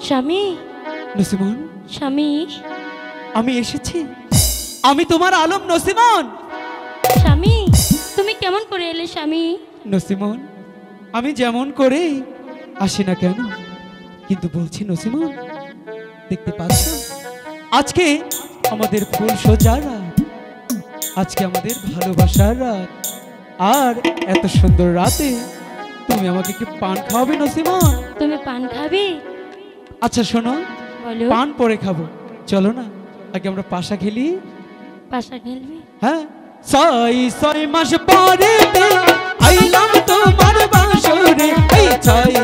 স্বামী? নসিমন? স্বামী? আমি এসেছি। আমি তোমার আলম নসিমন! স্বামী তুমি কেমন করে এলে স্বামী? নসিমন আমি যেমন করে আসি না কেন? কিন্তু বলছি নসিমন দেখতে পাচ্ছ? আজকে আমাদের ফুল সোজার রাত। আজকে আমাদের ভালোবাসার রাত। আর এত সুন্দর রাতে তুমি আমাকে একটু পান খাওয়াবে নসিমন? তুমি পান খাবে? আচ্ছা শোনো পান পরে খাব। চলো না আগে আমরা পাশা খেলি। পাশা খেলবি? হ্যাঁ? ছয় ছয় মাস পরে আইলাম তোমার বাসরে। এই ছয়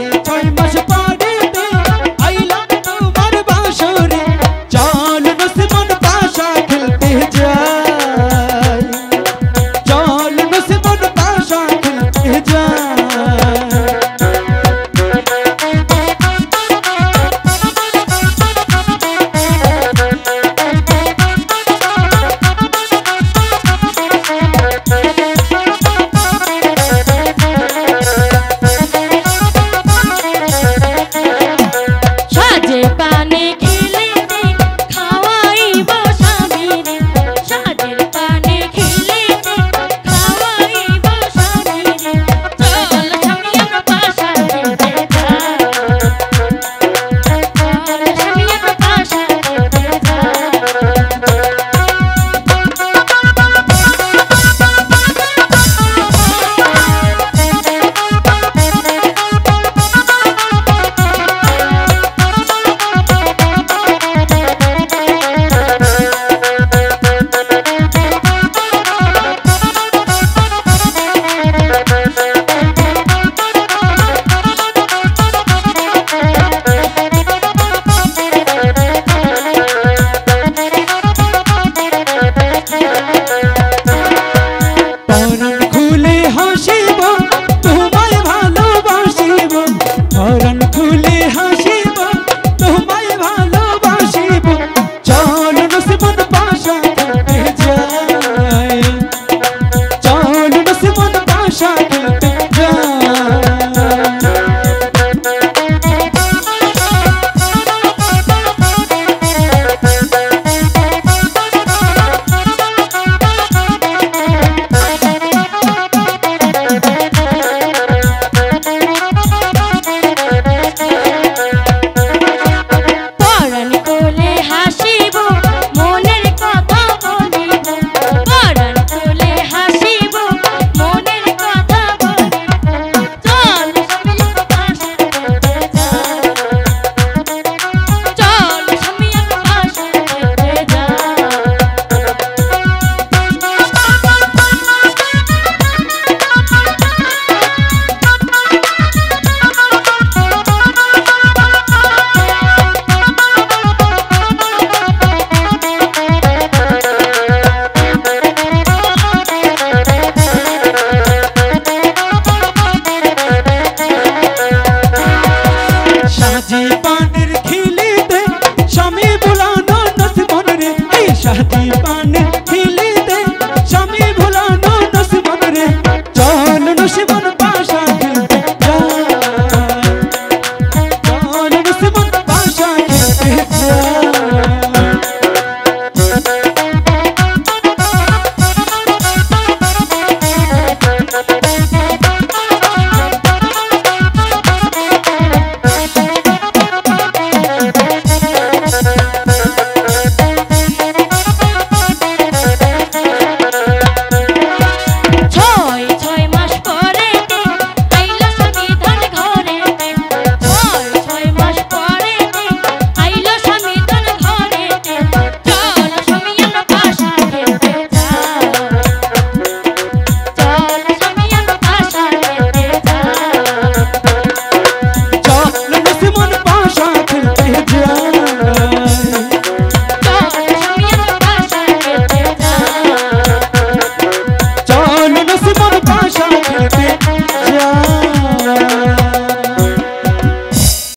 चाहती पानी।